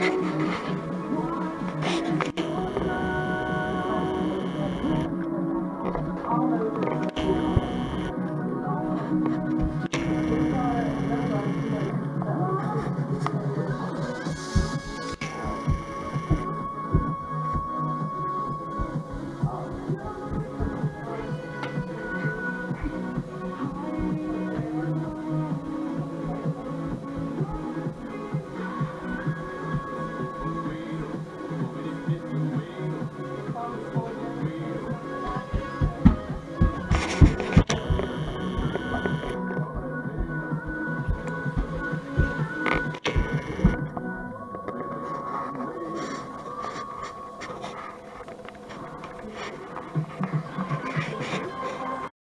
フフフ。